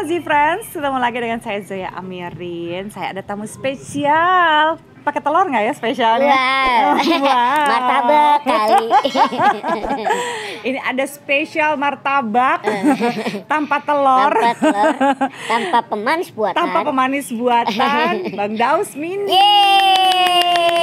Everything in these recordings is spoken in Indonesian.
Halo Z Friends, ketemu lagi dengan saya Zoya Amirin. Saya ada tamu spesial. Pakai telur nggak ya spesialnya? Wow. Wow. Martabak kali. Ini ada spesial martabak tanpa telur, Tanpa telur, tanpa pemanis buatan. tanpa pemanis buatan, Bang Daus Mini. Yeay.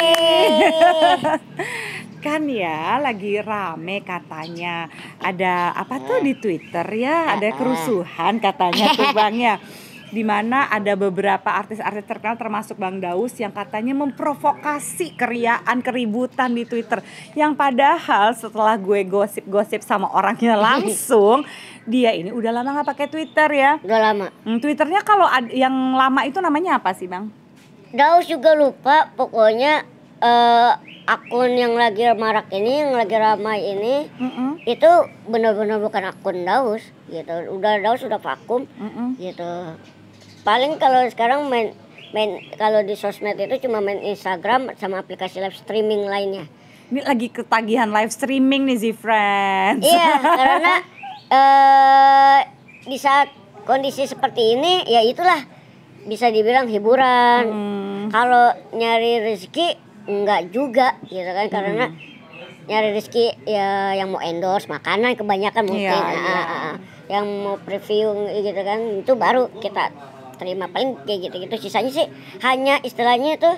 Kan ya lagi rame katanya. Ada apa tuh di Twitter ya? Ada kerusuhan katanya tuh Bang ya. Di mana ada beberapa artis-artis terkenal termasuk Bang Daus yang katanya memprovokasi keriaan keributan di Twitter. Yang padahal setelah gue gosip-gosip sama orangnya langsung dia ini udah lama nggak pakai Twitter ya. Udah lama. Hmm, Twitternya kalau yang lama itu namanya apa sih Bang? Daus juga lupa pokoknya eh, akun yang lagi marak ini, yang lagi ramai ini Mm-mm, itu benar-benar bukan akun Daus gitu. Udah Daus udah vakum mm-mm. gitu. Paling kalau sekarang main main kalau di sosmed itu cuma main Instagram sama aplikasi live streaming lainnya. Ini lagi ketagihan live streaming nih Z Friends. Iya, karena eh di saat kondisi seperti ini ya itulah bisa dibilang hiburan. Hmm. Kalau nyari rezeki enggak juga gitu kan karena Hmm. nyari rezeki ya yang mau endorse makanan kebanyakan mungkin iya. ah, ah. yang mau preview gitu kan itu baru kita terima paling kayak gitu-gitu sisanya sih hanya istilahnya itu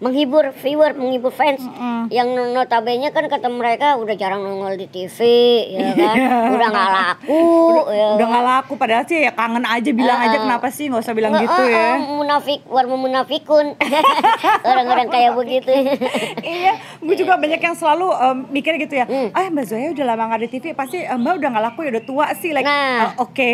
menghibur viewer, menghibur fans. Mm-mm. Yang notabene kan kata mereka udah jarang nongol di TV, ya kan, udah nggak laku, ya Udah nggak laku padahal sih ya kangen aja bilang aja kenapa sih nggak usah bilang Nggak, gitu eh, ya. munafik war memunafikun orang-orang kayak begitu iya, gue juga banyak yang selalu em, mikir gitu ya. Hmm. Ah Mbak Zoya udah lama nggak di TV, pasti Mbak udah nggak laku ya udah tua sih. Like, Nah. eh, oke.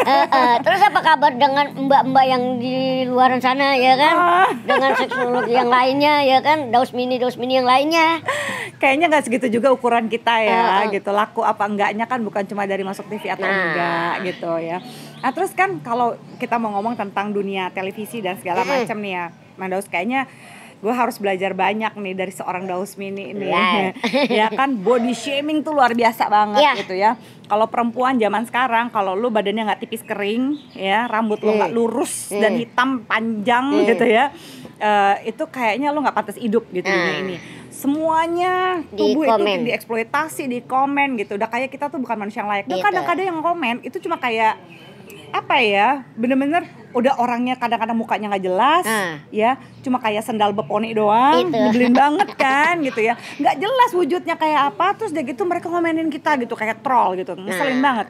Eh, eh, terus apa kabar dengan mbak-mbak yang di luaran sana ya kan Ah. dengan seksologi yang lainnya ya kan daus mini daus mini yang lainnya Kayaknya nggak segitu juga ukuran kita ya, Eh, eh. gitu. Laku apa enggaknya kan bukan cuma dari masuk TV atau Nah. enggak gitu ya. Nah terus kan kalau kita mau ngomong tentang dunia televisi dan segala macam nih ya, Mang Daus kayaknya gue harus belajar banyak nih dari seorang Daus Mini ini. Right. ya kan body shaming tuh luar biasa banget Iya. gitu ya. Kalau perempuan zaman sekarang kalau lu badannya nggak tipis kering ya, rambut lu nggak Hmm. lurus Hmm. dan hitam panjang Hmm. gitu ya. eh, itu kayaknya lu nggak pantas hidup gitu dunia ini. Semuanya Di tubuh komen. itu dieksploitasi, di komen gitu. Udah kayak kita tuh bukan manusia yang layak. Dan Gitu. kadang-kadang yang komen itu cuma kayak apa ya bener-bener udah orangnya kadang-kadang mukanya nggak jelas Nah. ya cuma kayak sendal beponi doang Itu. nyebelin banget kan gitu ya nggak jelas wujudnya kayak apa terus dia gitu mereka ngomenin kita gitu kayak troll gitu ngeselin Nah. banget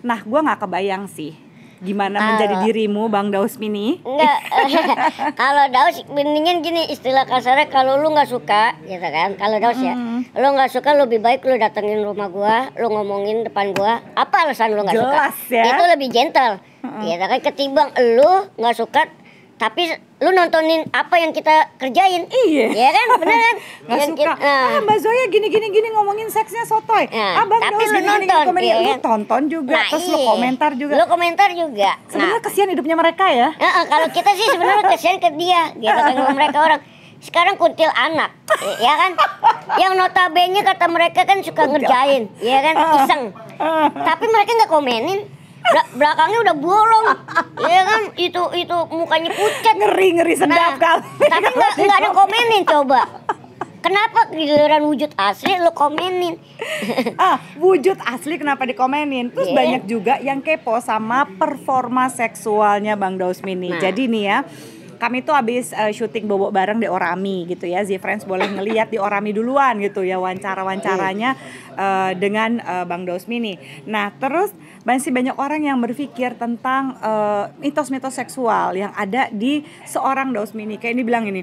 nah gua nggak kebayang sih gimana Kalau- menjadi dirimu bang Daus Mini enggak kalau daus mendingan gini istilah kasarnya kalau lu nggak suka gitu kan kalau daus ya Hmm. lu nggak suka lebih baik lu datengin rumah gua lu ngomongin depan gua apa alasan lu nggak suka Jelas ya. itu lebih gentle gitu kan? Ketimbang lu nggak suka tapi lu nontonin apa yang kita kerjain. Iya. ya kan? Bener kan? Nggak Yang suka. kita- nah. ah mbak Zoya gini gini gini ngomongin seksnya sotoy. Nah, ah bang tapi lu gini gini, nonton, komen iya lu kan? tonton juga Nah, terus lu iya. komentar juga. Lu komentar juga. Nah. sebenarnya kesian hidupnya mereka ya. Eh, kalau kita sih sebenarnya kesian ke dia gitu kan mereka orang. Sekarang kuntil anak ya kan? Yang notabene kata mereka kan suka ngerjain ya kan? Iseng. Tapi mereka nggak komenin belakangnya udah bolong. Ya kan? Itu itu mukanya pucat. Ngeri ngeri sedap Nah, kali. tapi nggak nggak ada komenin coba. Kenapa giliran wujud asli lo komenin? Ah wujud asli kenapa dikomenin? Terus Iya. banyak juga yang kepo sama performa seksualnya bang Daus Mini Nah. jadi nih ya kami tuh habis eh, syuting bobo bareng di Orami gitu ya Z Friends boleh ngeliat di Orami duluan gitu ya wawancara-wawancaranya eh, dengan eh, Bang Daus Mini. Nah terus masih banyak orang yang berpikir tentang eh, mitos-mitos seksual yang ada di seorang Daus Mini. Kayak ini bilang ini,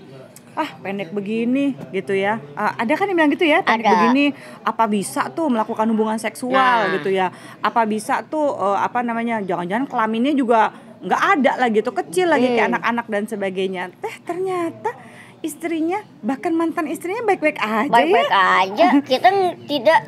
ah pendek begini gitu ya. Ah, ada kan yang bilang gitu ya, pendek Ada. begini apa bisa tuh melakukan hubungan seksual Nah. gitu ya? Apa bisa tuh eh, apa namanya? Jangan-jangan kelaminnya juga nggak ada lagi tuh kecil lagi kayak Hmm. anak-anak dan sebagainya. Teh ternyata istrinya bahkan mantan istrinya baik-baik aja baik-baik ya. aja kita tidak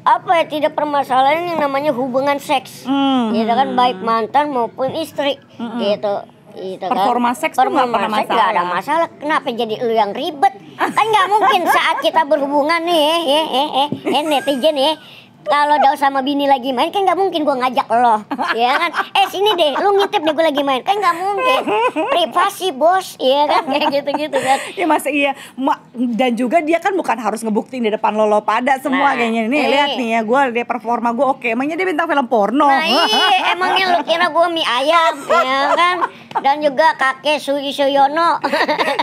apa ya tidak permasalahan yang namanya hubungan seks Hmm. gitu kan baik mantan maupun istri gitu gitu kan. Performa seks tuh nggak pernah seks nggak ada masalah. masalah kenapa jadi lu yang ribet kan nggak mungkin saat kita berhubungan nih eh eh eh, eh, eh netizen ya kalau Daus sama bini lagi main kan nggak mungkin gue ngajak lo ya kan? Eh sini deh lu ngintip deh gue lagi main. Kan nggak mungkin. Privasi bos ya kan? Kayak gitu gitu kan. Ya masa iya? Ma- dan juga dia kan bukan harus ngebuktiin di depan lo lo pada semua Nah, kayaknya. Nih eh. lihat nih ya gue dia performa gue oke. Emangnya dia bintang film porno? Nah iya, emangnya lu kira gue mie ayam, ya kan? Dan juga kakek Sui Suyono.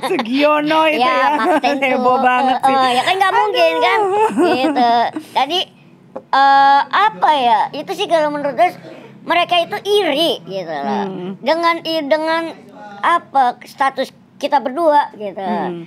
Sugiono itu ya, ya, heboh banget sih. Eh, ya kan nggak mungkin kan? Gitu. Jadi eh apa ya? Itu sih kalau menurut gue mereka itu iri gitu loh. Hmm. Dengan dengan apa status kita berdua gitu. Hmm.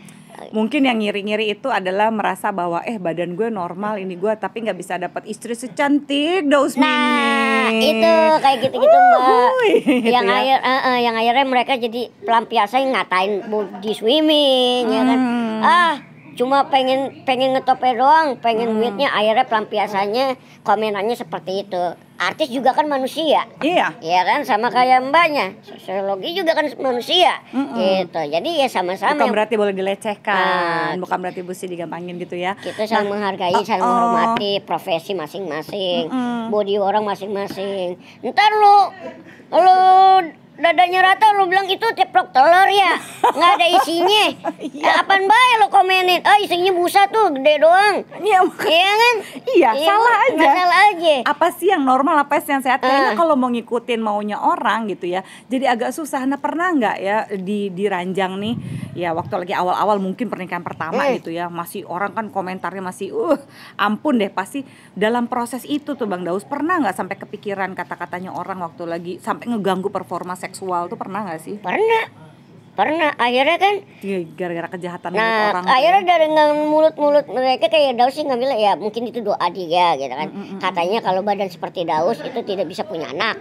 Mungkin yang ngiri-ngiri itu adalah merasa bahwa eh badan gue normal ini gue tapi nggak bisa dapat istri secantik Daus Nah, itu kayak gitu-gitu mbak. Wuhui, gitu yang ya. akhir, eh, eh, yang akhirnya mereka jadi pelampiasan ngatain body swimming, ya kan? Hmm. Ah, cuma pengen pengen ngetope doang, pengen duitnya. Akhirnya pelampiasannya komenannya seperti itu. Artis juga kan manusia. Iya. Ya kan sama kayak mbaknya Sosiologi juga kan manusia Gitu Jadi ya sama-sama Bukan berarti boleh dilecehkan, Ah, bukan berarti mesti digampangin gitu ya. kita saling menghargai, saling oh. menghormati profesi masing-masing, Mm-mm. body orang masing-masing. Ntar lu, lu dadanya rata lu bilang itu ceplok telur ya, nggak ada isinya. Eh, apaan bae lu komenin? Ah isinya busa tuh gede doang. Iya, mak- Iya kan? Iya, salah aja. Salah aja. apa sih yang normal apa sih yang sehat kayaknya Ah. kalau mau ngikutin maunya orang gitu ya jadi agak susah nah pernah nggak ya di di ranjang nih ya waktu lagi awal-awal mungkin pernikahan pertama Hmm. gitu ya masih orang kan komentarnya masih uh ampun deh pasti dalam proses itu tuh bang Daus. Pernah nggak sampai kepikiran kata-katanya orang waktu lagi sampai ngeganggu performa seksual tuh pernah nggak sih? Pernah, pernah. Akhirnya kan Iya, gara-gara kejahatan mulut Nah, orang ya. akhirnya dari mulut-mulut mereka kayak Daus sih ngambil ya mungkin itu doa dia gitu kan. Katanya kalau badan seperti Daus itu tidak bisa punya anak.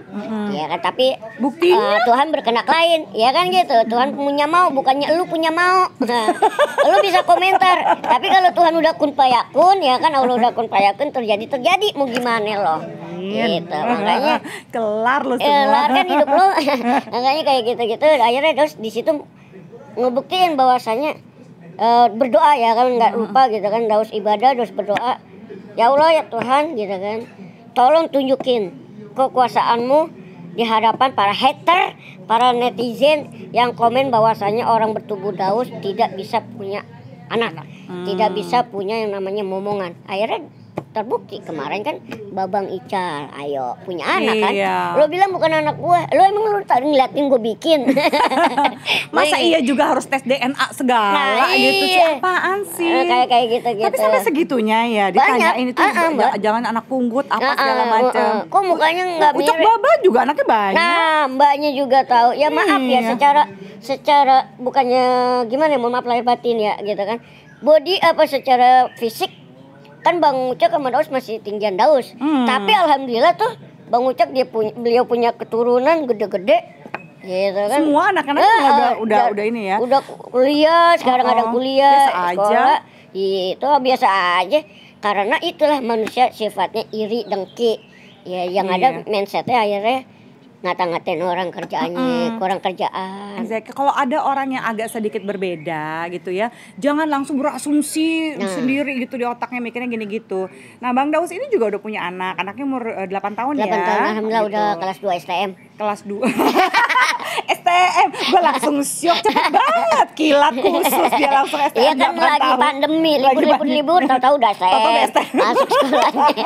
Ya kan, tapi Buktinya? eh, Tuhan berkenak lain, ya kan gitu. Tuhan punya mau, bukannya lu punya mau. Nah, lu bisa komentar. Tapi kalau Tuhan udah kun payakun, ya kan Allah udah kun payakun terjadi terjadi mau gimana loh. Gitu. Makanya kelar lu semua lah kan hidup lo makanya kayak gitu-gitu akhirnya terus di situ ngebuktiin bahwasanya eh, berdoa ya kan nggak lupa gitu kan daus ibadah terus berdoa. Ya Allah ya Tuhan gitu kan. Tolong tunjukin kekuasaanmu di hadapan para hater para netizen yang komen bahwasanya orang bertubuh daus tidak bisa punya anak tidak bisa punya yang namanya momongan. Akhirnya terbukti kemarin kan Babang Ical ayo punya anak kan Iya. lo bilang bukan anak gue lo emang lo tadi ngeliatin gue bikin masa iya juga harus tes DNA segala Nah, gitu sih iya. sih Eh, kayak kayak gitu gitu Tapi sampai segitunya ya ditanya ini tuh Ah, ah, Mbak. jangan anak punggut apa Ah, segala ah, macam. ah, ah. kok mukanya nggak Ucok mirip baba juga anaknya banyak. Nah, mbaknya juga tahu. Ya maaf ya Iya. secara secara bukannya gimana ya, mohon maaf lahir batin ya gitu kan. Body apa secara fisik kan Bang Ucok sama Daus masih tinggian Daus. Hmm. Tapi alhamdulillah tuh Bang Ucok dia punya beliau punya keturunan gede-gede gitu kan. Semua anak-anak Eh, udah, eh, udah udah ini ya. Udah kuliah, sekarang Oh, ada kuliah, Biasa aja. sekolah. Itu biasa aja. Karena itulah manusia sifatnya iri dengki. Ya yang ada Iya. mindsetnya akhirnya ngata-ngatain orang kerjaannya, kurang kerjaan. Exactly. Kalau ada orang yang agak sedikit berbeda gitu ya, jangan langsung berasumsi Nah. sendiri gitu di otaknya mikirnya gini gitu. Nah, Bang Daus ini juga udah punya anak, anaknya umur eh, 8 tahun 8 ya. tahun alhamdulillah gitu. udah kelas 2 STM. kelas 2 STM gue langsung syok cepet banget. Kilat khusus dia langsung STM Iya kan 8 lagi tahun. pandemi, libur-libur tahu-tahu udah Tahu-tahu udah STM. STM. Masuk sekolahnya.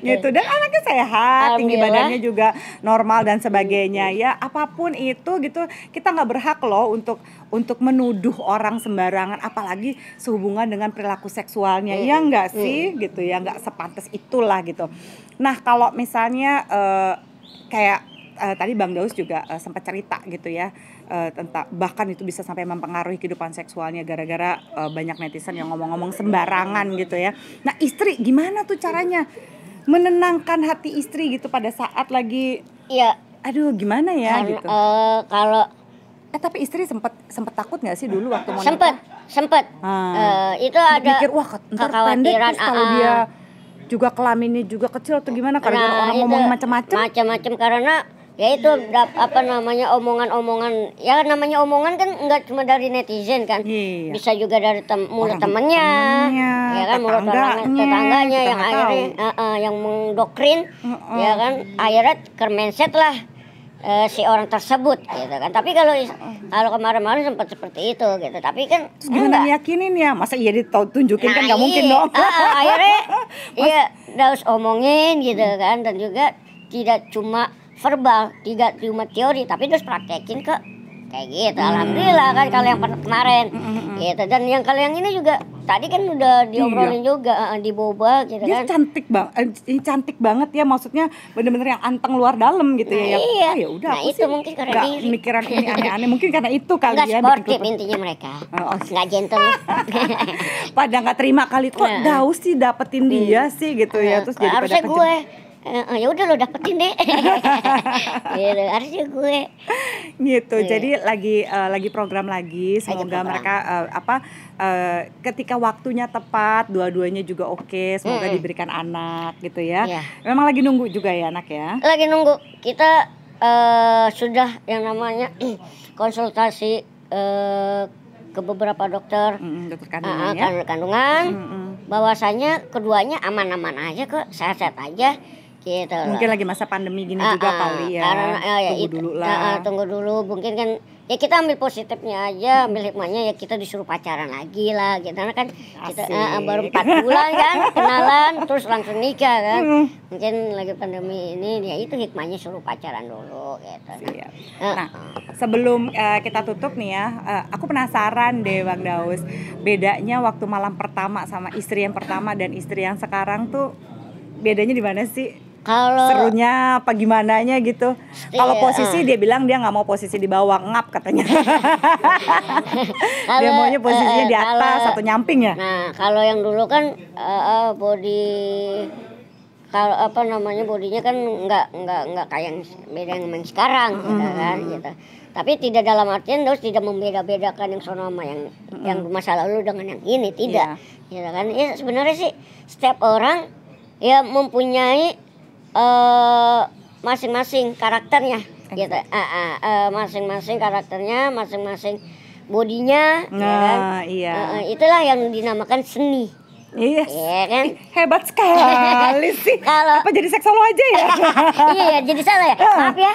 gitu. Dan anaknya sehat tinggi badannya juga normal dan sebagainya. Ya apa pun itu gitu kita nggak berhak loh untuk untuk menuduh orang sembarangan apalagi sehubungan dengan perilaku seksualnya. Ya nggak sih? Gitu ya nggak sepantas itulah gitu. Nah kalau misalnya eh, kayak eh, tadi bang Daus juga eh, sempat cerita gitu ya eh, tentang bahkan itu bisa sampai mempengaruhi kehidupan seksualnya gara-gara eh, banyak netizen yang ngomong-ngomong sembarangan gitu ya. Nah istri gimana tuh caranya menenangkan hati istri gitu pada saat lagi, Iya, aduh gimana ya kan, gitu. eh, kalau Eh tapi istri sempet sempet takut nggak sih dulu waktu mau sempet nikah? sempet Ah. Eh, itu ada Mikir wah ntar pendek kekhawatiran, terus kalau ah, ah. dia juga kelaminnya juga kecil atau gimana karena orang Nah, itu ngomong macam-macam. macam-macam karena ya itu apa namanya omongan-omongan ya namanya omongan kan nggak cuma dari netizen kan Iya. bisa juga dari tem mulut temennya temennya, ya kan mulut orang tetangganya, yang nggak akhirnya eh, eh, yang mengdoktrin Heeh. ya kan akhirnya kermenset lah eh, si orang tersebut gitu kan tapi kalau kalau kemarin-kemarin sempat seperti itu gitu tapi kan Terus gimana enggak. yakinin ya? Masa iya ditunjukin kan nggak Nah, mungkin iya. dong. Ah, ah, akhirnya iya harus omongin gitu kan dan juga tidak cuma verbal, tidak cuma teori tapi terus praktekin ke kayak gitu. Hmm. Alhamdulillah kan kalau yang kemarin gitu dan yang kalau yang ini juga tadi kan udah diobrolin juga ah, di boba gitu Dia kan. cantik bang, eh, ini cantik banget ya maksudnya bener-bener yang anteng luar dalam gitu ya. Nah, yang, iya. "Ah, ya udah Nah, itu sih mungkin karena diri." mikiran ini aneh-aneh mungkin karena itu kali Enggak ya. sportif intinya mereka. Oh, oh. Nggak gentle. pada nggak terima kali kok Nah. Daus sih dapetin dia sih gitu ya terus jadi pada harusnya gue Eh, ya udah lo dapetin deh gitu, harusnya gue gitu Iya. jadi lagi eh, lagi program lagi semoga program. mereka eh, apa eh, ketika waktunya tepat dua-duanya juga oke semoga Mm-mm. diberikan anak gitu ya Iya. memang lagi nunggu juga ya anak ya lagi nunggu kita eh, sudah yang namanya konsultasi eh, ke beberapa dokter Mm-mm, dokter eh, kandungan ya kandungan, kandungan Mm-mm. bahwasanya keduanya aman-aman aja kok sehat-sehat aja gitu loh. mungkin lagi masa pandemi gini Ah, juga ah, kali ya karena, ya, tunggu itu. dulu Ah, lah ah, tunggu dulu mungkin kan ya kita ambil positifnya aja ambil hikmahnya ya kita disuruh pacaran lagi lah gitu karena kan kita Asik. ah, baru empat bulan kan kenalan terus langsung nikah kan Mm. mungkin lagi pandemi ini ya itu hikmahnya suruh pacaran dulu gitu Siap. Ah, Nah, sebelum eh, kita tutup nih ya, eh, aku penasaran deh Bang Daus, bedanya waktu malam pertama sama istri yang pertama dan istri yang sekarang tuh bedanya di mana sih? Kalau Serunya apa gimana gitu? Kalau Iya, posisi dia bilang dia nggak mau posisi di bawah ngap katanya. dia Kalau, maunya posisinya eh, di atas kalau- atau nyamping ya? Nah, kalau yang dulu kan eh, eh, body kalau apa namanya bodinya kan nggak nggak nggak kayak yang beda yang yang sekarang gitu kan gitu. Tapi tidak dalam artian terus tidak membeda-bedakan yang sono sama yang yang masa lalu dengan yang ini tidak. Gitu kan. Ya sebenarnya sih setiap orang ya mempunyai eh masing-masing karakternya gitu. Ah, ah, eh, masing-masing karakternya, masing-masing bodinya ya kan. Nah, iya. Eh, eh, itulah yang dinamakan seni. Iya. Iya kan? Hebat sekali sih. Kalau- Apa jadi seksolo aja ya? iya, jadi salah ya. Maaf ya.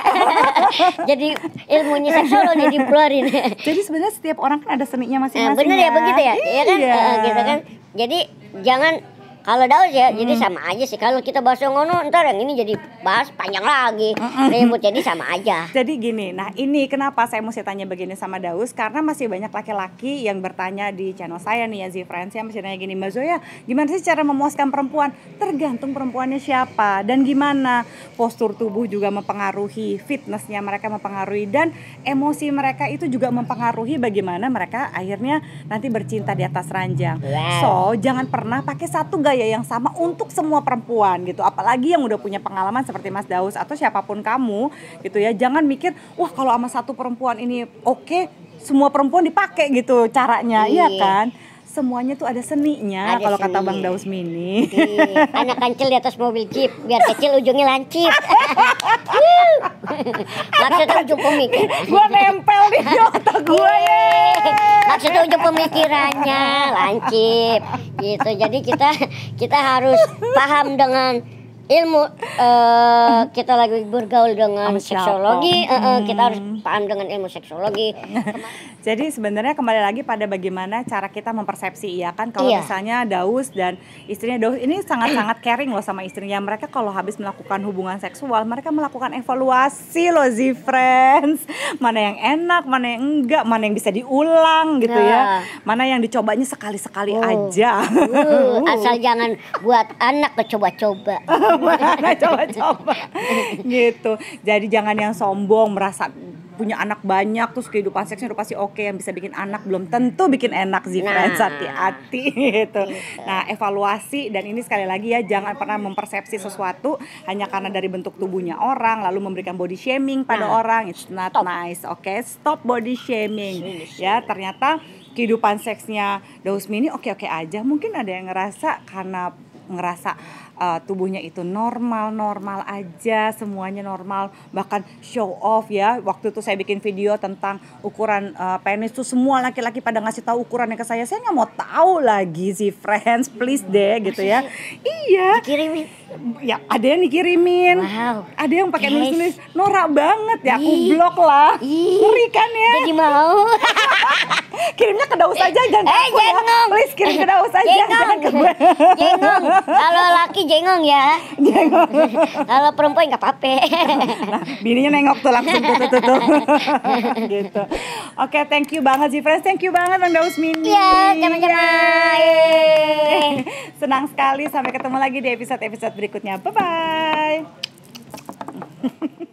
jadi ilmunya seksual nih dikeluarin. Jadi sebenarnya setiap orang kan ada seninya Nah, masing-masing. bener ya begitu ya? Iya kan? Iya. Eh, gitu kan. Jadi jangan kalau daus ya, jadi sama aja sih. Kalau kita bahas yang ngono, ntar yang ini jadi bahas panjang lagi. Ribut jadi sama aja. Jadi gini, nah ini kenapa saya mesti tanya begini sama Daus Karena masih banyak laki-laki yang bertanya di channel saya nih ya Z-Friends Yang masih nanya gini Mbak Zoya, gimana sih cara memuaskan perempuan? Tergantung perempuannya siapa dan gimana Postur tubuh juga mempengaruhi, fitnessnya mereka mempengaruhi Dan emosi mereka itu juga mempengaruhi bagaimana mereka akhirnya nanti bercinta di atas ranjang Wow. So, jangan pernah pakai satu gaya yang sama untuk semua perempuan gitu. Apalagi yang udah punya pengalaman seperti Mas Daus atau siapa pun kamu gitu ya. Jangan mikir, wah kalau sama satu perempuan ini oke, semua perempuan dipakai gitu caranya, iya Iya. kan? Semuanya tuh ada seninya Ada kalau kata Bang. Daus Mini. Iya, anak kancil di atas mobil jeep biar kecil ujungnya lancip. Maksudnya ujung pemikiran. gua nempel di otak gua ya. Maksudnya ujung pemikirannya lancip gitu. Jadi kita kita harus paham dengan ilmu eh, kita lagi bergaul dengan siapa? seksologi, eh, eh, kita harus Hmm. paham dengan ilmu seksologi. Jadi sebenarnya kembali lagi pada bagaimana cara kita mempersepsi ya kan kalau Iya. misalnya Daus dan istrinya Daus ini sangat-sangat caring loh sama istrinya. Mereka kalau habis melakukan hubungan seksual, mereka melakukan evaluasi loh Z friends. Mana yang enak, mana yang enggak, mana yang bisa diulang gitu ya. Nah. Mana yang dicobanya sekali-sekali Oh. aja. Uh, asal jangan buat anak kecoba-coba. Mana coba-coba gitu. Jadi jangan yang sombong merasa punya anak banyak terus kehidupan seksnya udah pasti oke yang bisa bikin anak belum tentu bikin enak sih Nah. friends hati-hati gitu. Nah, evaluasi dan ini sekali lagi ya jangan pernah mempersepsi sesuatu hanya karena dari bentuk tubuhnya orang lalu memberikan body shaming pada Nah. orang it's not Stop. nice. Oke, stop body shaming. Ya, ternyata kehidupan seksnya Daus Mini oke-oke aja. Mungkin ada yang ngerasa karena ngerasa uh, tubuhnya itu normal normal aja semuanya normal bahkan show off ya. Waktu itu saya bikin video tentang ukuran uh, penis tuh semua laki-laki pada ngasih tahu ukurannya ke saya. Saya nggak mau tahu lagi sih friends please deh gitu ya. Iya. Kirimin. Ya ada yang dikirimin Wow. ada yang pakai Guys. nulis-nulis norak banget ya aku Ih. blok lah ngeri kan ya Jadi mau. kirimnya ke daus aja jangan ke Eh, aku ya. jengong. please kirim ke daus aja jangan ke gue Jengong. jengong. Kalau laki jengong ya. Kalau perempuan nggak apa-apa. nah bininya nengok tuh langsung tuh tuh tuh, tuh. gitu oke thank you banget sih friends thank you banget bang daus mini Iya, sama-sama. Senang sekali sampai ketemu lagi di episode episode berikutnya. Bye bye